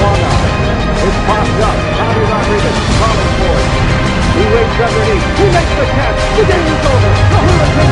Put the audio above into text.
Wanda. It's popped up. Tommy Rodriguez calling for it. He waits underneath. He makes the catch. The game is over. The Hurricane